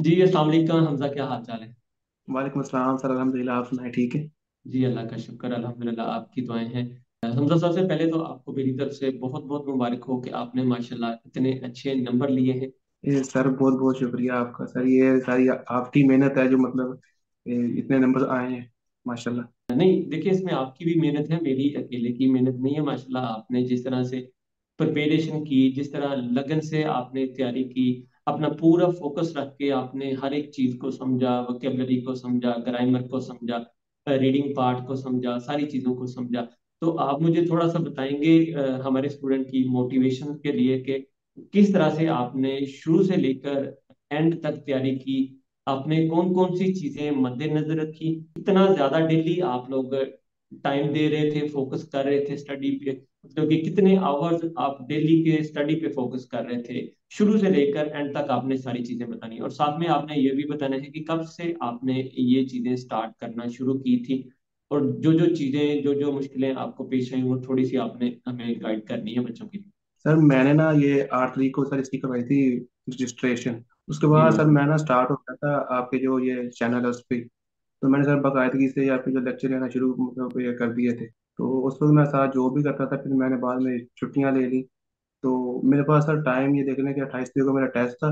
जी अस्सलाम वालेकुम हमजा क्या हाल चाल है? वालेकुम अस्सलाम सर अल्हम्दुलिल्लाह आप सुनाए ठीक है? जी अल्लाह का शुक्र अल्हम्दुलिल्लाह आपकी दुआएँ हैं। हमजा सबसे पहले तो आपको मेरी तरफ़ से बहुत बहुत मुबारक हो कि आपने माशाल्लाह इतने अच्छे नंबर लिए हैं। ये सर बहुत बहुत शुक्रिया आपका। सर ये सारी आपकी मेहनत है जो मतलब ये इतने नंबर आए हैं माशाल्लाह। नहीं देखिए इसमें आपकी भी मेहनत है मेरी अकेले की मेहनत नहीं है माशाल्लाह आपने जिस तरह से प्रिपरेशन की जिस तरह लगन से आपने तैयारी की अपना पूरा फोकस रख के आपने हर एक चीज़ को समझा वोकेबलरी को समझा ग्रामर को समझा रीडिंग पार्ट को समझा, सारी चीज़ों को समझा। तो आप मुझे थोड़ा सा बताएँगे हमारे स्टूडेंट की मोटिवेशन के लिए कि किस तरह से आपने शुरू से लेकर एंड तक तैयारी की, आपने कौन कौन सी चीज़ें मद्देनजर रखी, कितना ज़्यादा डेली आप लोग टाइम दे रहे थे फोकस कर रहे थे स्टडी पे मतलब कि कितने आवर्स आप डेली के स्टडी पे फोकस कर रहे थे शुरू से लेकर एंड तक आपने सारी चीज़ें बतानी और साथ में आपने ये भी बताना है कि कब से आपने ये चीज़ें स्टार्ट करना शुरू की थी। और जो जो चीज़ें जो जो मुश्किलें आपको पेश आई वो थोड़ी सी आपने हमें गाइड करनी है बच्चों के। लिए सर मैंने ना ये आठ तरीक को सर इसकी करवाई थी रजिस्ट्रेशन उसके बाद सर मैं ना स्टार्ट हो गया था आपके जो ये चैनल है उस पर तो मैंने सर बाकायदगी से आपके जो लेक्चर लेना शुरू मतलब ये कर दिए थे। तो उस वक्त मैं साथ जो भी करता था, फिर मैंने बाद में छुट्टियाँ ले ली। तो मेरे पास सर टाइम ये देखने के अट्ठाईस तारीख को मेरा टेस्ट था।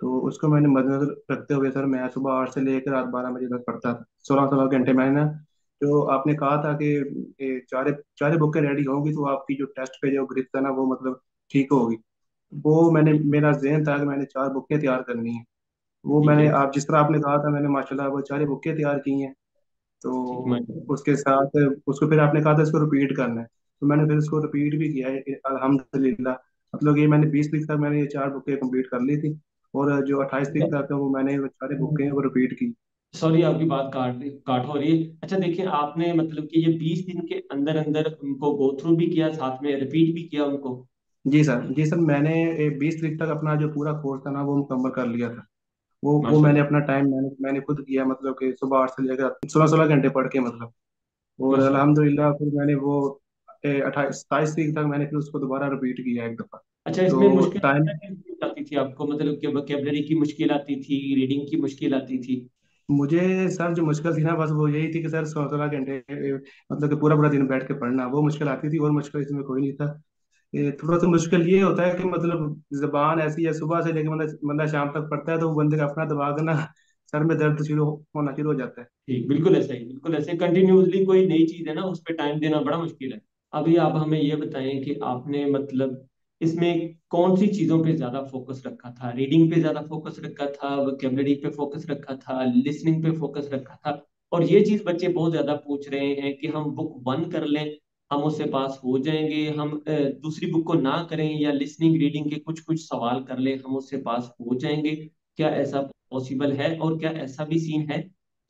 तो उसको मैंने मद्देनजर रखते हुए सर मैं सुबह आठ से लेकर रात बारह बजे तक पढ़ता था। सोलह सोलह घंटे मैंने ना जो आपने कहा था कि ये चारे चारे बुकें रेडी होंगी तो आपकी जो टेस्ट पे जो ग्रिप था ना वो मतलब ठीक होगी। वो मैंने, मेरा जहन था कि मैंने चार बुकें तैयार करनी है। वो मैंने आप जिस तरह आपने कहा था मैंने माशाल्लाह वो चारे बुकें तैयार की हैं। तो उसके साथ उसको फिर आपने कहा था इसको रिपीट करना है। तो मैंने फिर इसको रिपीट भी किया है अल्हम्दुलिल्लाह मतलब ये मैंने बीस तारीख तक मैंने ये चार बुकें कंप्लीट कर ली थी और जो अट्ठाईस तारीख तक वो मैंने सारे बुकें वो रिपीट की। सॉरी आपकी बात काट काट हो रही है। अच्छा देखिए आपने मतलब कि ये बीस दिन के अंदर अंदर उनको गो थ्रू भी किया साथ में रिपीट भी किया उनको? जी सर जी सर मैंने बीस तारीख तक अपना जो पूरा कोर्स था ना वो मुकम्मल कर लिया था। वो वो मैंने अपना टाइम मैंने मैंने खुद किया मतलब कि सुबह आठ से लेकर सोलह सोलह घंटे पढ़ के मतलब। और अल्हम्दुलिल्लाह फिर मैंने वो अट्ठाईस सताईस तारीख तक मैंने फिर उसको दोबारा रिपीट किया एक दफ़ा। अच्छा इसमें तो मुश्किल टाइम आती थी आपको? मतलब कि वोकेबलरी की मुश्किल आती थी रीडिंग की मुश्किल आती थी? मुझे सर जो मुश्किल थी ना बस वो यही थी कि सर सोलह सोलह घंटे मतलब कि पूरा पूरा दिन बैठ के पढ़ना वो मुश्किल आती थी और मुश्किल इसमें कोई नहीं था। थोड़ा सा मुश्किल ये होता है कि मतलब जबान ऐसी है सुबह से लेकर बंदा बंदा शाम तक पढ़ता है तो बंदे का अपना दिमाग ना सर में दर्द शुरू होना शुरू हो जाता है। ठीक, बिल्कुल ऐसा ही, बिल्कुल ऐसे कंटिन्यूअसली कोई नई चीज़ है ना, उस पर टाइम देना बड़ा मुश्किल है। अभी आप हमें ये बताएँ कि आपने मतलब इसमें कौन सी चीज़ों पे ज़्यादा फोकस रखा था? रीडिंग पे ज़्यादा फोकस रखा था? वोकेबलरी पे फोकस रखा था? लिसनिंग पे फोकस रखा था? और ये चीज़ बच्चे बहुत ज़्यादा पूछ रहे हैं कि हम बुक वन कर लें हम उससे पास हो जाएँगे, हम दूसरी बुक को ना करें या लिसनिंग रीडिंग के कुछ कुछ सवाल कर लें, हम उससे पास हो जाएँगे। क्या ऐसा पॉसिबल है और क्या ऐसा भी सीन है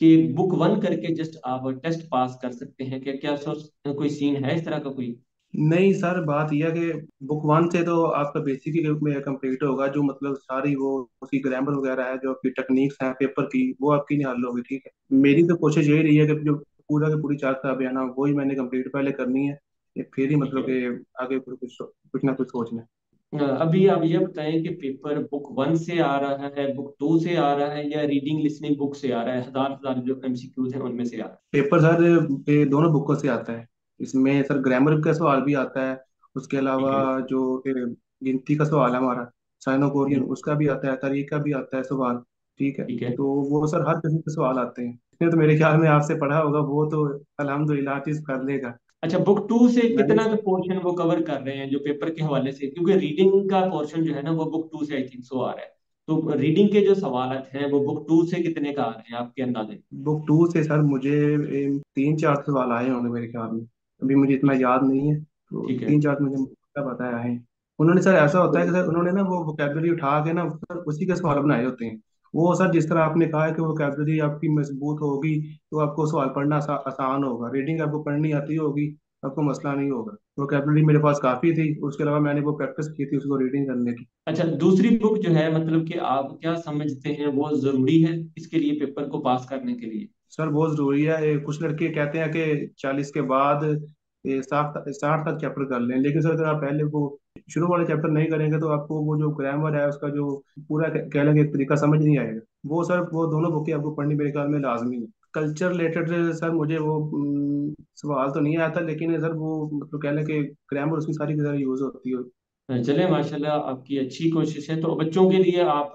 कि बुक वन करके जस्ट आप टेस्ट पास कर सकते हैं? क्या क्या सोच कोई सीन है इस तरह का कोई? नहीं सर, बात यह कि बुक वन से तो आपका बेसिक में कंप्लीट होगा, जो मतलब सारी वो, उसकी ग्रामर वगैरह है, जो आपकी टेक्निक्स हैं पेपर की, वो आपकी नहीं हल होगी, ठीक है? मेरी तो कोशिश यही रही है कि जो पूरा की पूरी चार किताबें है ना वही मैंने कंप्लीट पहले करनी है ये फिर ही मतलब कि आगे कुछ कुछ ना कुछ सोचना है। अभी आप ये बताएँ कि पेपर बुक वन से आ रहा है बुक टू से आ रहा है या रीडिंग लिसनिंग बुक से आ रहा है? हज़ार हज़ार जो एमसीक्यूज हैं उनमें से आ रहा है। पेपर सर दोनों बुकों से आता है। इसमें सर ग्रामर का सवाल भी आता है उसके अलावा जो गिनती का सवाल है हमारा साइनो कोरियन उसका भी आता है तारीख तरीका भी आता है सवाल ठीक है? ठीक है। तो वो सर हर किस्म के सवाल आते हैं। इसने तो मेरे ख्याल में आपसे पढ़ा होगा वो तो अल्हम्दुलिल्लाह चीज़ कर लेगा। अच्छा बुक टू से कितना कितना पोर्शन वो कवर कर रहे हैं जो पेपर के हवाले से? क्योंकि रीडिंग का पोर्शन जो है ना वो बुक टू से आई थिंक सो आ रहा है। तो रीडिंग के जो सवाल हैं वो बुक टू से कितने का आ रहे हैं आपके अंदाजे? बुक टू से सर मुझे तीन चार सवाल आए होंगे मेरे ख्याल में। अभी मुझे इतना याद नहीं है तो ठीक है। तीन चार मुझे पता है। उन्होंने सर ऐसा होता है कि सर उन्होंने ना वो वोकेबलरी उठा के ना सर उसी के सवाल बनाए होते हैं। वो सर जिस तरह आपने कहा है कि वोकेबलरी आपकी मज़बूत होगी तो आपको सवाल पढ़ना आसा, आसान होगा। रीडिंग आपको पढ़नी आती होगी आपको मसला नहीं होगा। वोकेबलरी मेरे पास काफ़ी थी उसके अलावा मैंने वो प्रैक्टिस की थी उसको रीडिंग करने की। अच्छा दूसरी बुक जो है मतलब कि आप क्या समझते हैं वो ज़रूरी है इसके लिए पेपर को पास करने के लिए? सर बहुत ज़रूरी है। कुछ लड़के कहते हैं कि चालीस के बाद साठ साठ तक चैप्टर कर लें। लेकिन सर अगर आप पहले वो शुरू वाले चैप्टर नहीं करेंगे तो आपको वो जो ग्रामर है उसका जो पूरा कह लेंगे तरीका समझ नहीं आएगा। वो सर वो दोनों बुकें आपको पढ़नी मेरे ख्याल में लाजमी है। कल्चर रिलेटेड सर मुझे वो हम्म, सवाल तो नहीं आया था लेकिन सर वो मतलब कह लें कि ग्रामर उसकी सारी की सारी यूज़ होती है। चले माशाल्लाह आपकी अच्छी कोशिश है। तो बच्चों के लिए आप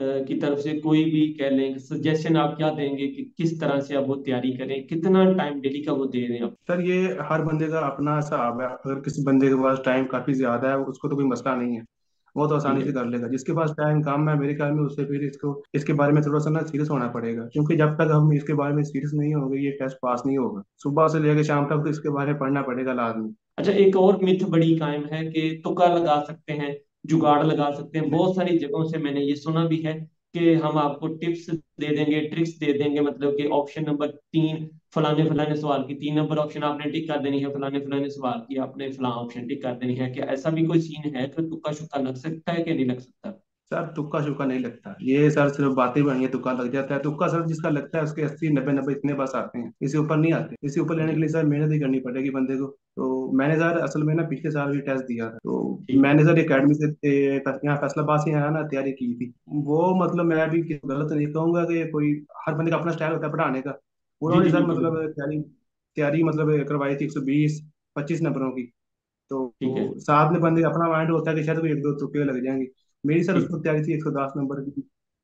की तरफ़ से कोई भी कह लें सजेशन आप क्या देंगे कि किस तरह से आप वो तैयारी करें? कितना टाइम डेली का वो दे रहे हैं आप? सर ये हर बंदे का अपना हिसाब है। अगर किसी बंदे के पास टाइम काफ़ी ज़्यादा है उसको तो कोई मसला नहीं है। वो तो आसानी से कर लेगा। जिसके पास टाइम कम है मेरे ख्याल में उससे फिर इसको इसके बारे में थोड़ा सा ना सीरियस होना पड़ेगा। क्योंकि जब तक हम इसके बारे में सीरियस नहीं होंगे ये टेस्ट पास नहीं होगा। सुबह से लेकर शाम तक तो इसके बारे में पढ़ना पड़ेगा लाजमी। अच्छा एक और मिथ बड़ी कायम है कि तुक्का लगा सकते हैं। जुगाड़ लगा सकते हैं। बहुत सारी जगहों से मैंने ये सुना भी है कि हम आपको टिप्स दे देंगे, ट्रिक्स दे देंगे मतलब कि ऑप्शन नंबर तीन, फलाने फलाने सवाल की तीन नंबर ऑप्शन आपने टिक कर देनी है, फलाने फलाने सवाल की आपने फला ऑप्शन टिक कर देनी है। क्या ऐसा भी कोई सीन है कि तुक्का शुक्का लग सकता है कि नहीं लग सकता? सर तुक्का शुक्का नहीं लगता। ये सर सिर्फ़ बातें बनी है तुक्का लग जाता है। तुक्का सर जिसका लगता है उसके अस्सी नब्बे नब्बे इतने बस आते हैं। इसी ऊपर नहीं आते। इसी ऊपर लेने के लिए सर मेहनत ही करनी पड़ेगी बंदे को। तो मैंने सर असल में ना पिछले साल भी टेस्ट दिया था। तो मैंने सर अकेडमी से यहाँ फैसलाबाद से यहाँ ना तैयारी की थी। वो मतलब मैं भी गलत नहीं कहूँगा कि कोई हर बंदे का अपना स्टाइल होता है पढ़ाने का। उन्होंने सर मतलब तैयारी तैयारी मतलब करवाई थी एक सौ बीस पच्चीस नंबरों की। तो साथ में बंदे अपना माइंड होता है कि शायद कोई एक दो तुक्के लग जाएँगे। मेरी सर उस ठीक। वक्त तैयारी थी एक सौ दस नंबर की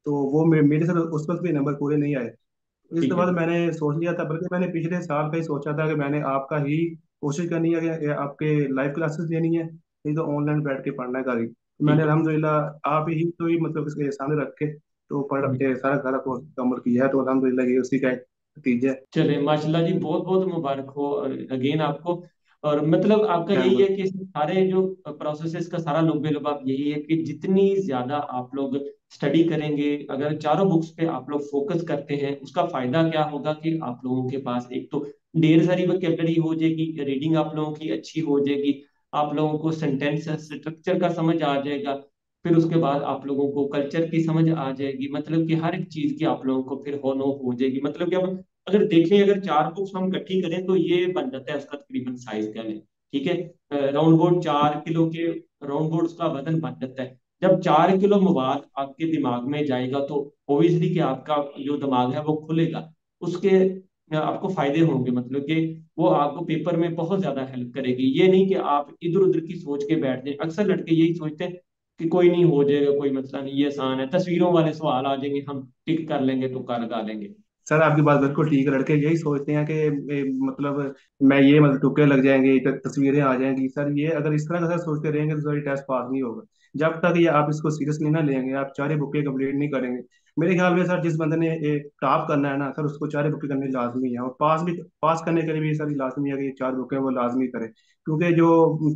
तो वो मे, मेरे सर उस वक्त भी नंबर पूरे नहीं आए। तो इसके बाद मैंने सोच लिया था बल्कि मैंने पिछले साल का ही सोचा था कि मैंने आपका ही कोशिश करनी है कि आपके लाइव क्लासेस लेनी है नहीं तो ऑनलाइन बैठ के पढ़ना है करी तो मैंने ठीक। अल्हम्दुलिल्लाह आप ही तो ही मतलब इसके सामने रख के तो पढ़। के सारा सारा कोर्स कवर किया है तो अल्हम्दुलिल्लाह ये उसी का नतीजा है। चले माशाल्लाह जी बहुत बहुत मुबारक हो अगेन आपको। और मतलब आपका यही है कि सारे जो प्रोसेसेस का सारा लुब्बे लुबाब यही है कि जितनी ज़्यादा आप लोग स्टडी करेंगे अगर चारों बुक्स पे आप लोग फोकस करते हैं उसका फ़ायदा क्या होगा कि आप लोगों के पास एक तो ढेर सारी वोकेबलरी हो जाएगी रीडिंग आप लोगों की अच्छी हो जाएगी आप लोगों को सेंटेंस स्ट्रक्चर का समझ आ जाएगा फिर उसके बाद आप लोगों को कल्चर की समझ आ जाएगी मतलब कि हर एक चीज़ की आप लोगों को फिर हो होनो हो जाएगी मतलब कि अब अगर देखें, अगर चार बुक्स हम इकट्ठी करें तो ये बन जाता है उसका तकरीबन साइज़ का लें ठीक है? राउंड बोर्ड चार किलो के राउंड बोर्ड का वज़न बन जाता है। जब चार किलो मवाद आपके दिमाग में जाएगा तो ओबियसली कि आपका जो दिमाग है, वो खुलेगा। उसके आपको फ़ायदे होंगे मतलब कि वो आपको पेपर में बहुत ज़्यादा हेल्प करेगी। ये नहीं कि आप इधर उधर की सोच के बैठ जाए। अक्सर लड़के यही सोचते हैं कि कोई नहीं हो जाएगा, कोई मसला नहीं, ये आसान है। तस्वीरों वाले सवाल आ जाएँगे, हम टिक कर लेंगे तुक्का लगा लेंगे सर, आपकी बात बिल्कुल ठीक है। लड़के यही सोचते हैं कि मतलब मैं ये मतलब तुक्के लग जाएँगे तस्वीरें आ जाएँगी। सर, ये अगर इस तरह का सर सोचते रहेंगे तो सर टेस्ट पास नहीं होगा। जब तक ये आप इसको सीरियसली ना लेंगे, आप चारे बुकें कंप्लीट नहीं करेंगे। मेरे ख्याल में सर, जिस बंदे ने टॉप करना है ना, सर, उसको चारे बुकें करनी लाजमी है। और पास भी पास करने के लिए भी सर लाजमी है कि ये चार बुकें वो लाजमी करे। क्योंकि जो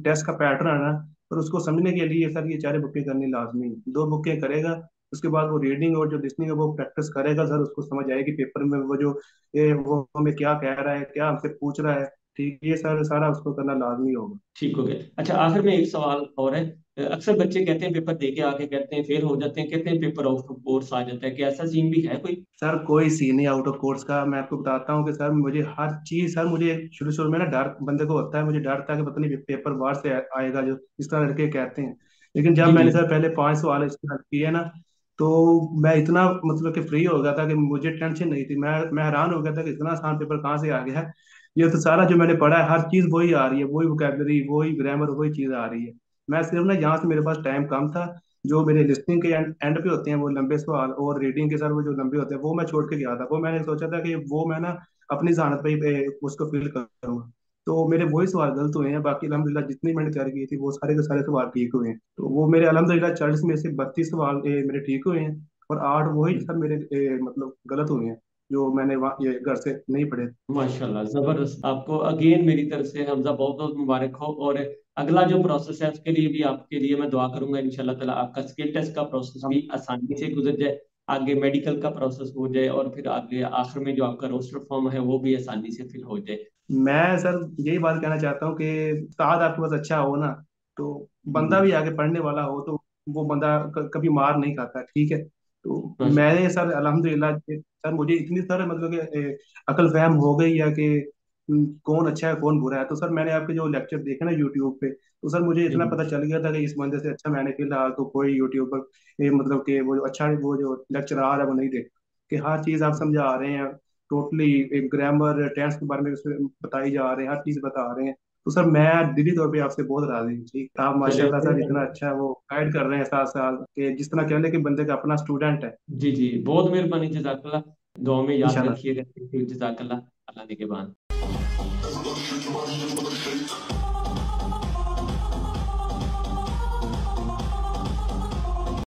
टेस्ट का पैटर्न है ना और उसको समझने के लिए सर, ये चारे बुकें करनी लाजमी है। दो बुकें करेगा उसके बाद वो रीडिंग और जो लिसनिंग है वो प्रैक्टिस करेगा सर उसको समझ आएगी पेपर में वो जो ये वो हमें क्या कह रहा है क्या हमसे पूछ रहा है ठीक ये सर सारा उसको करना लाजमी होगा। ठीक हो गया। अच्छा आखिर में एक सवाल और है। अक्सर बच्चे कहते हैं पेपर दे के आके कहते हैं फेल हो जाते हैं कहते हैं पेपर आउट ऑफ़ कोर्स आ जाता है। कि ऐसा सीन भी है कोई? सर कोई सीन नहीं आउट ऑफ़ कोर्स का। मैं आपको बताता हूँ कि सर मुझे हर चीज़ सर मुझे शुरू शुरू में ना डर बंदे को होता है मुझे डर था कि पता नहीं पेपर बाहर से आएगा जो इस तरह लड़के कहते हैं। लेकिन जब मैंने सर पहले पाँच सवाल इसके हल किए ना तो मैं इतना मतलब कि फ्री हो गया था कि मुझे टेंशन नहीं थी। मैं मैं हैरान हो गया था कि इतना आसान पेपर कहाँ से आ गया है? ये तो सारा जो मैंने पढ़ा है हर चीज़ वही आ रही है वही वोकेबलरी वही ग्रामर वही चीज़ आ रही है। मैं सिर्फ़ ना यहाँ से मेरे पास टाइम कम था जो मेरे लिसनिंग के एंड, पे होते हैं वो लंबे सवाल और रीडिंग के सर वो जो लंबे होते हैं वो मैं छोड़ के गया था। वो मैंने सोचा था कि वो मैं ना अपनी जहानत पे ही उसको फिल करूँगा। तो मेरे वही सवाल गलत हुए हैं। बाकी अल्हम्दुलिल्लाह जितनी मैंने तैयारी की थी वो सारे के सारे सवाल ठीक हुए हैं। तो वो मेरे अल्हम्दुलिल्लाह चालीस में से बत्तीस सवाल मेरे ठीक हुए हैं और आठ वही सर मेरे ए, मतलब गलत हुए हैं जो मैंने ये घर से नहीं पढ़े। माशाल्लाह ज़बरदस्त। आपको अगेन मेरी तरफ़ से हमजा बहुत बहुत मुबारक हो और अगला जो प्रोसेस है उसके लिए भी आपके लिए मैं दुआ करूँगा इंशाल्लाह ताला आपका स्किल टेस्ट का प्रोसेस भी आसानी से गुजर जाए। आगे मेडिकल का प्रोसेस हो जाए और फिर आगे आखिर में जो आपका रोस्टर फॉर्म है वो भी आसानी से फिल हो जाए। मैं सर यही बात कहना चाहता हूँ कि उस्ताद आपके पास अच्छा हो ना तो बंदा भी आगे पढ़ने वाला हो तो वो बंदा कभी मार नहीं खाता ठीक है? तो मैंने सर अल्हम्दुलिल्लाह सर मुझे इतनी सर मतलब कि अकल फहम हो गई है कि हम्म, कौन अच्छा है कौन बुरा है? तो सर मैंने आपके जो लेक्चर देखे ना यूट्यूब पे तो सर मुझे इतना पता चल गया था कि इस बंदे से अच्छा मैंने फ़िलहाल तो कोई यूट्यूब पर मतलब कि वो जो अच्छा वो जो लेक्चर आ रहा है वो नहीं देख कि हर चीज़ आप समझा रहे हैं टोटली एक ग्रामर टेंस के बारे में बताई जा रहे हैं हर चीज़ बता रहे हैं। तो सर मैं दिली तौर पे आपसे बहुत राज़ी हूँ ठीक? आप माशाल्लाह सर इतना अच्छा वो गाइड कर रहे हैं साथ साथ कि जिस तरह कह लें कि बंदे का अपना स्टूडेंट है। जी जी। बहुत मेहरबानी जजाकल्ला दुआ में याद रखिएगा जजाकल्ला अल्लाह ने के बाद।